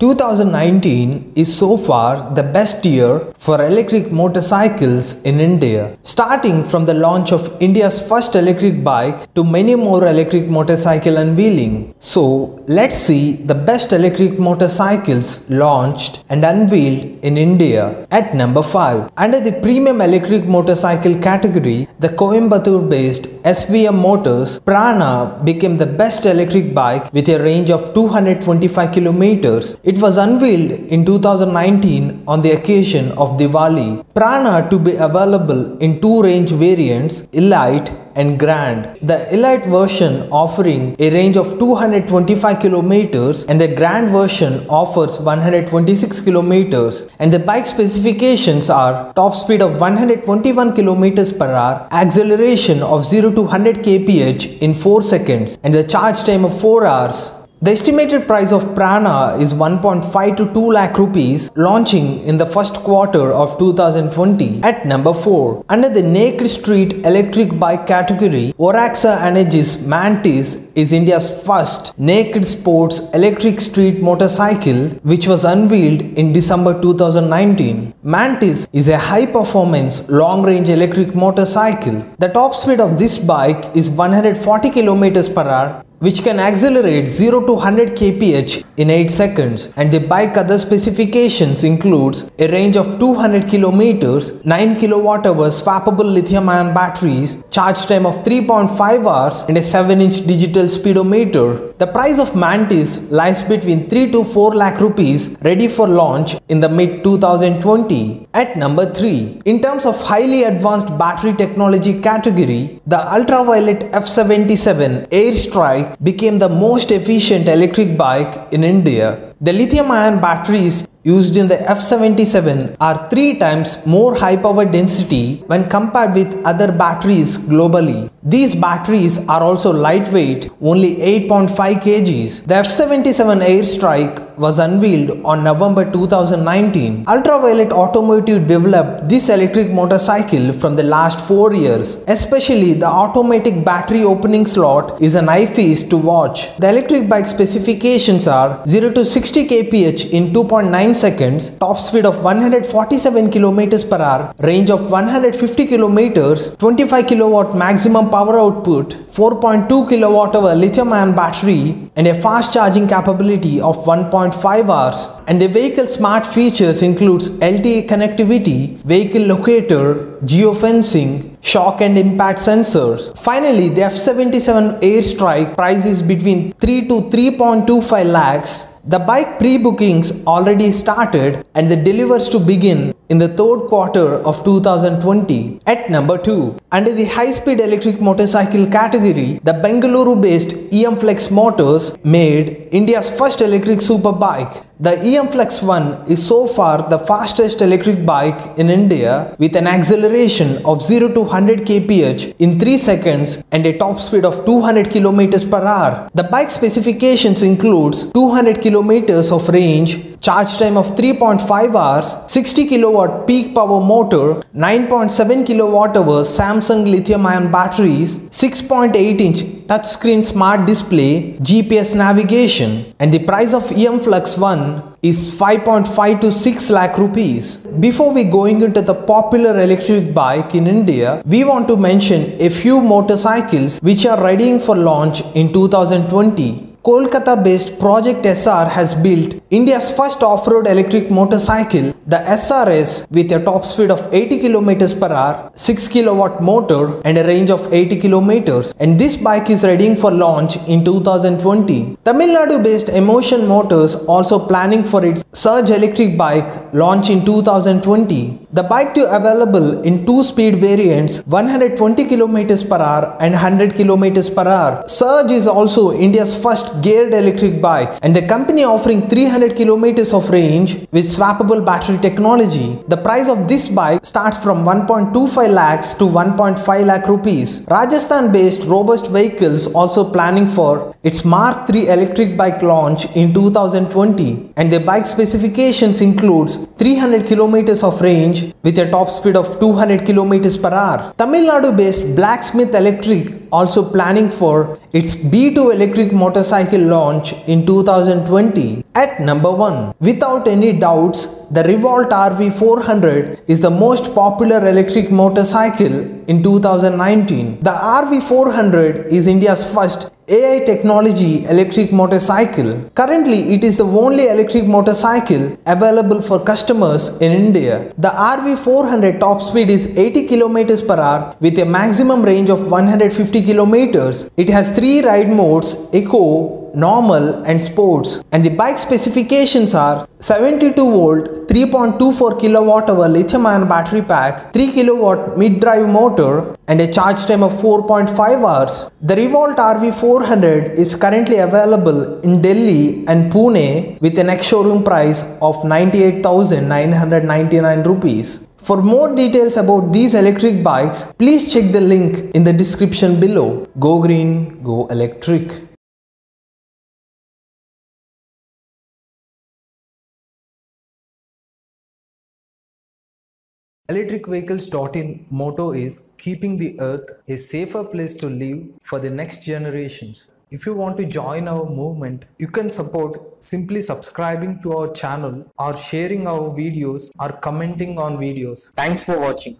2019 is so far the best year for electric motorcycles in India. Starting from the launch of India's first electric bike to many more electric motorcycle unveiling. So let's see the best electric motorcycles launched and unveiled in India. At number 5, under the premium electric motorcycle category, the Coimbatore based SVM Motors Prana became the best electric bike with a range of 225 kilometers. It was unveiled in 2019 on the occasion of Diwali. Prana to be available in two range variants, Elite and Grand. The Elite version offering a range of 225 kilometers and the Grand version offers 126 kilometers and the bike specifications are top speed of 121 kilometers per hour, acceleration of 0 to 100 kph in 4 seconds and the charge time of 4 hours the estimated price of Prana is 1.5 to 2 lakh rupees launching in the first quarter of 2020. At number 4, under the naked street electric bike category, Orxa Energy's Mantis is India's first naked sports electric street motorcycle which was unveiled in December 2019. Mantis is a high performance long range electric motorcycle. The top speed of this bike is 140 km per hour which can accelerate 0 to 100 kph in 8 seconds and the bike other specifications includes a range of 200 kilometers, 9 kilowatt hours swappable lithium ion batteries, charge time of 3.5 hours and a 7 inch digital speedometer. The price of Mantis lies between 3 to 4 lakh rupees ready for launch in the mid 2020. At number 3, in terms of highly advanced battery technology category, the Ultraviolette F77 Airstrike became the most efficient electric bike in India. The lithium ion batteries used in the F77 are 3 times more high power density when compared with other batteries globally. These batteries are also lightweight, only 8.5 kgs. The F77 Airstrike was unveiled on November 2019. Ultraviolette Automotive developed this electric motorcycle from the last 4 years. Especially the automatic battery opening slot is an eye feast to watch. The electric bike specifications are 0 to 60 kph in 2.9 seconds, top speed of 147 km per hour, range of 150 km, 25 kilowatt maximum power output, 4.2 kilowatt hour lithium ion battery and a fast charging capability of 1.5 hours and the vehicle smart features includes LTE connectivity, vehicle locator, geofencing, shock and impact sensors. Finally, the F77 Airstrike price is between 3 to 3.25 lakhs the bike pre-bookings already started and the delivers to begin in the third quarter of 2020. At number 2, under the high-speed electric motorcycle category, the Bengaluru-based Emflux Motors made India's first electric super bike. The Emflux 1 is so far the fastest electric bike in India with an acceleration of 0 to 100 kph in 3 seconds and a top speed of 200 km per hour. The bike specifications includes 200 km of range, charge time of 3.5 hours, 60 kilowatt peak power motor, 9.7 kilowatt hours Samsung lithium ion batteries, 6.8 inch touchscreen smart display, GPS navigation and the price of Emflux 1 is 5.5 to 6 lakh rupees. Before we going into the popular electric bike in India, we want to mention a few motorcycles which are readying for launch in 2020. Kolkata based Project SR has built India's first off road electric motorcycle, the SRS, with a top speed of 80 km per hour, 6 kW motor, and a range of 80 km. And this bike is readying for launch in 2020. Tamil Nadu based Emotion Motors also planning for its Surge electric bike launch in 2020. The bike to available in two speed variants 120 km per hour and 100 km per hour. Surge is also India's first geared electric bike and the company offering 300 kilometers of range with swappable battery technology. The price of this bike starts from 1.25 lakhs to 1.5 lakh rupees. Rajasthan based robust vehicles also planning for its Mark 3 electric bike launch in 2020 and the bike specifications includes 300 kilometers of range with a top speed of 200 kilometers per hour. Tamil Nadu based Blacksmith Electric also planning for its B2 electric motorcycle launch in 2020. At number 1, without any doubts, the Revolt RV400 is the most popular electric motorcycle in 2019. The RV400 is India's first AI technology electric motorcycle. Currently, it is the only electric motorcycle available for customers in India. The RV400 top speed is 80 km per hour with a maximum range of 150 km. It has three ride modes, Eco, normal and sports and the bike specifications are 72 volt 3.24 kilowatt hour lithium ion battery pack 3 kilowatt mid drive motor and a charge time of 4.5 hours the revolt rv400 is currently available in delhi and pune with an ex showroom price of 98999 rupees for more details about these electric bikes, please check the link in the description below. Go green, go electric. Electricvehicles.in motto is keeping the earth a safer place to live for the next generations. If you want to join our movement, you can support simply subscribing to our channel or sharing our videos or commenting on videos. Thanks for watching.